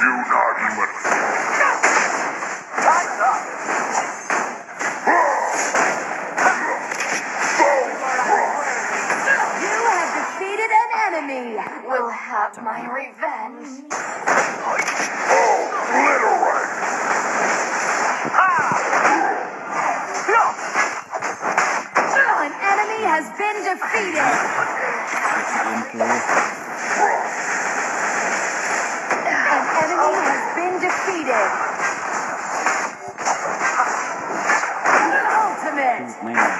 You not even. You have defeated an enemy. We'll have my revenge. Obliterate! An enemy has been defeated. Man.